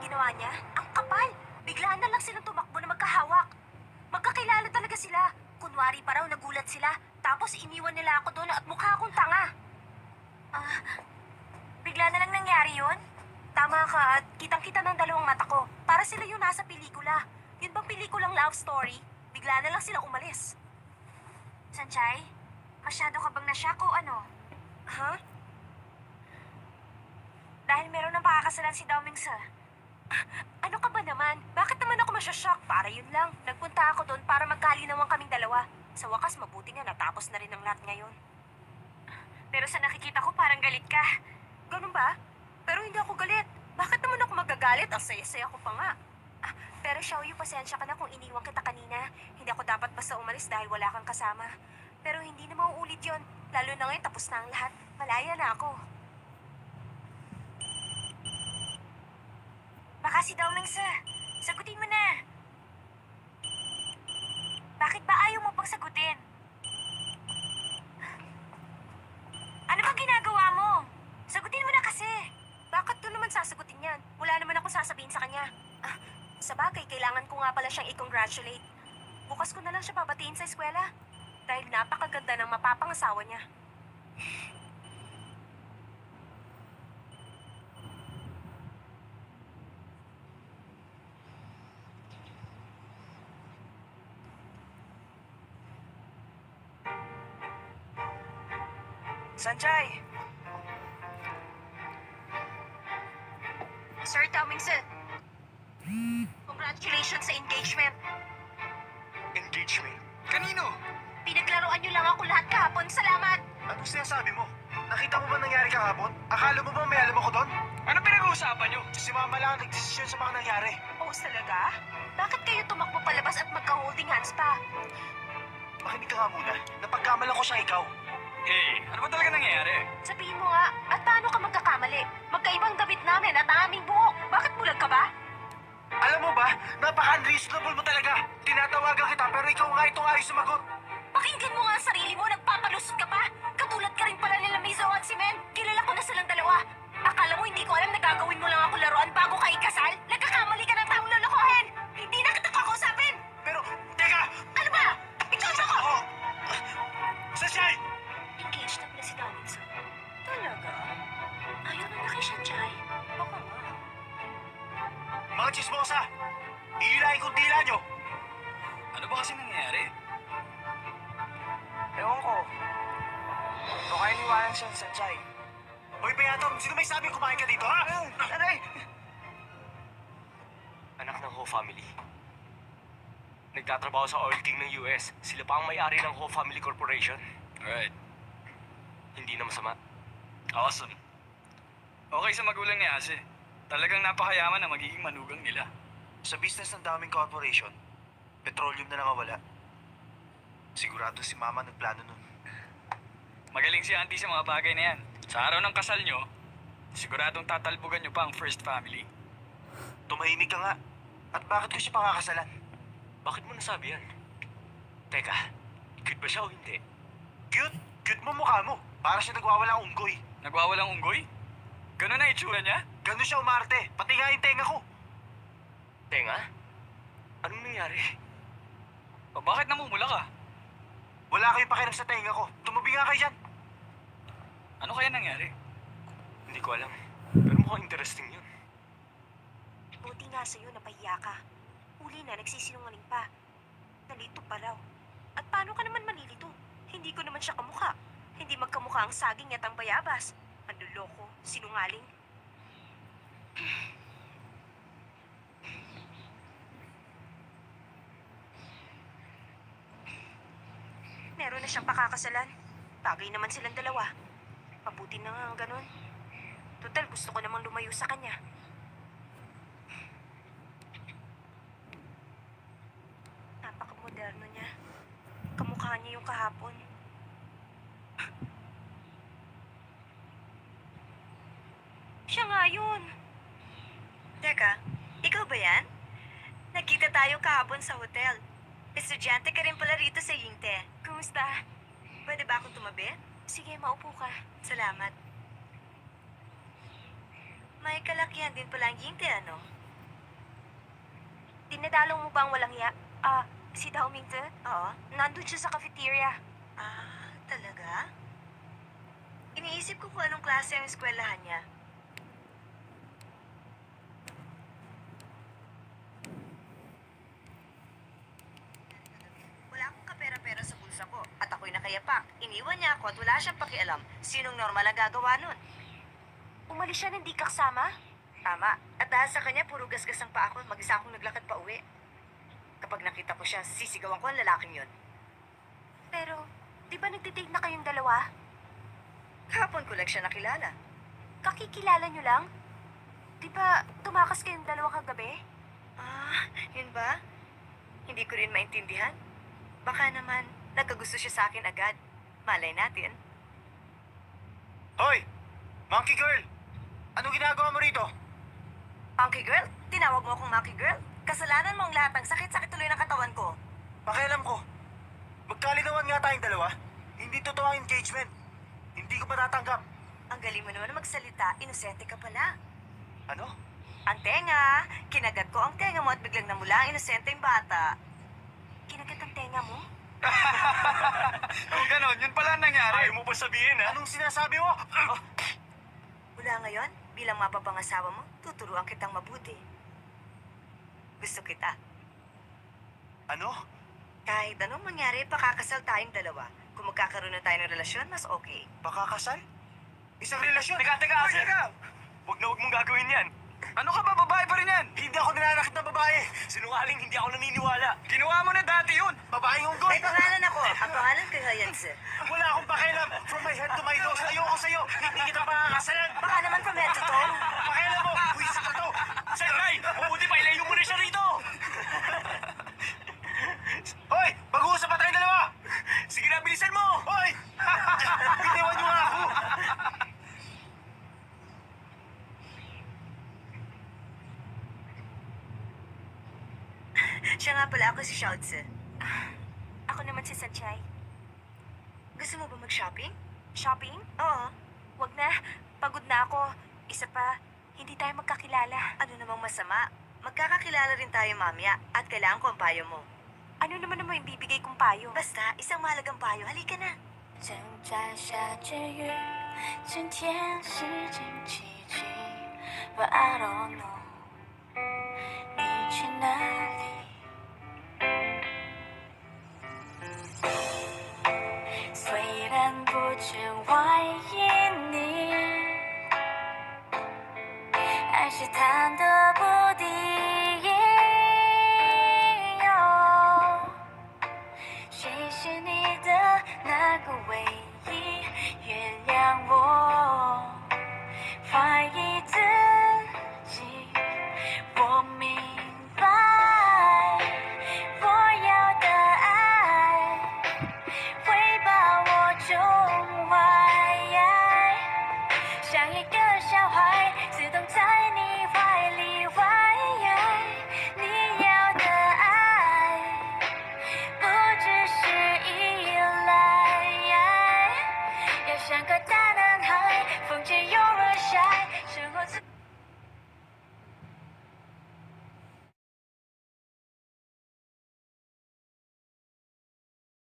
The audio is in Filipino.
ginawa niya? Ang kapal! Biglaan na lang silang tumakbo na magkahawak. Magkakilala talaga sila. Kunwari pa raw nagulat sila. Tapos iniwan nila ako doon at mukha akong tanga. Ah, bigla na lang nangyari yun? Tama ka at kitang-kita ng dalawang mata ko. Para sila yung nasa pelikula. Yun bang pelikulang love story? Bigla na lang sila umalis. Sanchay, masyado ka bang nasyak o ano? Ha? Dahil meron ng pakakasalan si Daoming Sa. Ano ka ba naman? Bakit naman ako masyashock? Para yun lang. Nagpunta ako doon para magkalinawan kaming dalawa. Sa wakas, mabuti nga natapos na rin ang lahat ngayon. Pero sa nakikita ko, parang galit ka. Ganun ba? Pero hindi ako galit. Bakit naman ako magagalit? Ang saya-saya ko pa nga. Ah, pero Xiaoyu, pasensya ka na kung iniwan kita kanina. Hindi ako dapat basta umalis dahil wala kang kasama. Pero hindi na mauulit yon. Lalo na ngayon, tapos na ang lahat. Malaya na ako. Baka si Daoming Sa. Sagutin mo na. Bakit ba ayaw mo pang sagutin? Ano bang ginagawa mo? Sagutin mo na kasi. Bakit ko naman sasagutin yan? Wala naman ako sasabihin sa kanya. Ah, sa bagay, kailangan ko nga pala siyang i-congratulate. Bukas ko na lang siya pabatiin sa eskwela. Dahil napakaganda ng mapapangasawa niya. Sanjay! Sir Tomlinson, congratulations sa engagement. Engagement? Kanino? Pinaglaruan niyo lang ako lahat kahapon. Salamat! Anong sinasabi mo? Nakita mo ba nangyari kahapon? Akala mo ba may alam ako doon? Ano pinag-uusapan nyo? Si Mama lang ang nagdesisyon sa mga nangyari. Oo, talaga? Bakit kayo tumakbo palabas at magka-holding hands pa? Makinig ka nga muna. Napagkamalan ko siyang ikaw. Hey, ano ba talaga nangyayari? Sabihin mo nga, at paano ka magkakamali? Magkaibang damit namin at ang aming buhok. Bakit bulag ka ba? Alam mo ba, napaka-unreasonable mo talaga. Tinatawagan kita pero ikaw nga itong ayos sumagot. Pakinggan mo nga ang sarili mo, nagpapalusot ka pa. Katulad ka rin pala nila Mizo at si Men. Kilala ko na silang dalawa. Akala mo hindi ko alam na gagawin mo lang ako laruan bago ka ikasal? Nagkakamali Dila nyo! Ano ba kasi nangyayari? Ewan ko. Huwag kayo niwanan siya, Sanjay. Hoy, Payatong, sino may sabing kumain ka dito, ha? Aray! Anak ng Ho family. Nagtatrabaho sa Oil King ng US. Sila pa ang may-ari ng Ho Family Corporation. Alright. Hindi na masama. Awesome. Okay sa magulang ni Ase. Talagang napakayaman na magiging manugang nila. Sa business ng daming corporation, petroleum na nakawala. Sigurado si Mama nagplano nun. Magaling si Auntie sa mga bagay na yan. Sa araw ng kasal nyo, siguradong tatalbugan nyo pa ang first family. Tumahimik ka nga. At bakit ko siya pakakasalan? Bakit mo nasabi yan? Teka, cute ba siya o hindi? Cute! Cute mo mukha mo. Para siya nagwawalang unggoy. Nagwawalang unggoy? Ganun na itsura niya? Ganun siya umarte. Pati nga yung tenga ko. Tenga? Anong nangyari? O bakit namumula ka? Wala kayong pakiram sa tenga ko. Tumabi nga kayo dyan. Ano kaya nangyari? Hindi ko alam. Pero mukhang interesting yun. Buti nga sa'yo, napahiya ka. Huli na, nagsisinungaling pa. Nalito pa raw. At paano ka naman malilito? Hindi ko naman siya kamukha. Hindi magkamukha ang saging at ang bayabas. Manluloko, sinungaling. na siyang pakakasalan. Bagay naman silang dalawa. Mabuti na nga ganun. Total, gusto ko namang lumayo sa kanya. Napaka-moderno niya. Kamukha niya yung kahapon. Siya nga yun. Teka, ikaw ba yan? Nagkita tayo kahapon sa hotel. Estudyante ka rin pala rito sa Yingte. Kumusta? Pwede ba akong tumabi? Sige, maupo ka. Salamat. May kalakihan din pala ang Yingte, ano? dinadalaw mo ba ang walang ya? Ah, si Dao Mingze? Oo. Nandun siya sa cafeteria. Ah, talaga? Iniisip ko kung anong klase ang eskwelahan niya. Wala akong kapera-pera sa bulsa ko nakayapak. Iniwan niya ako at wala siyang pakialam. Sinong normal ang gagawa nun? Umalis siya na hindi ka kasama? Tama. At dahil sa kanya, puro gasgas ang pa ako. Mag-isa akong naglakad pa uwi. Kapag nakita ko siya, sisigawan ko ang lalaking yon. Pero, di ba nagtitake na kayong dalawa? Kahapon ko lang siya nakilala. Kakikilala nyo lang? Di ba tumakas kayong dalawa kagabi? Ah, yun ba? Hindi ko rin maintindihan. Baka naman, nagkagusto siya sa akin agad. Malay natin. Hoy! Monkey girl! Anong ginagawa mo rito? Monkey girl? Tinawag mo akong monkey girl? Kasalanan mo ang lahat ng sakit-sakit tuloy ng katawan ko. Pakialam ko. Magkalinawan nga tayong dalawa. Hindi totoo ang engagement. Hindi ko matatanggap. Ang galing mo naman magsalita, inosente ka pala. Ano? Ang tenga, kinagat ko ang tenga mo at biglang namula ang inosente yung bata. Kinagat ang tenga mo? Kung ganon, yun pala ang nangyari. Ayaw mo pa sabihin, ha? Anong sinasabi mo? Mula ngayon, bilang mapapangasawa mo, tuturuan kitang mabuti. Gusto kita. Ano? Kahit anong mangyari, pakakasal tayong dalawa. Kung magkakaroon na tayo ng relasyon, mas okay. Pakakasal? Isang relasyon? Teka, teka, Hoy, sir. Huwag na huwag mong gagawin yan. Ano ka ba, babae pa rin yan? Hindi ako nilalakit ng babae. Sinungaling, hindi ako naniniwala. Ginawa mo na dati yun. Babaeng unggoy. May pangalan ako. Ang Hyanse. Wala akong pakialam. From my head to my toes, ayoko sa'yo. Hindi kita pakakasalan. Baka naman from head to toe. Pakialam mo. Buwisit ka to. Sir Ray, mabuti pa ilayo mo na siya rito. Hoy! Mag-uusap pa tayong dalawa! Sige na, bilisan mo. Hoy! Bitiwan niyo nga ako! Siya nga pala ako si Shautze. Ako naman si Sanchay. Gusto mo ba mag-shopping? Shopping? Oo. Wag na. Pagod na ako. Isa pa, hindi tayo magkakilala. Ano namang masama? Magkakakilala rin tayo mamaya at kailangan ko ang payo mo. Ano naman naman yung bibigay kong payo? Basta, isang mahalagang payo. Halika na.正在下着雨，今天是星期几？But I don't know， 还是忐忑不定。哦谁是你的那个唯一，原谅我